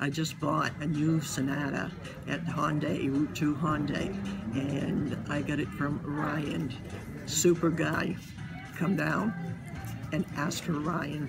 I just bought a new Sonata at Hyundai, Route 2 Hyundai, and I got it from Ryan. Super guy. Come down and ask for Ryan.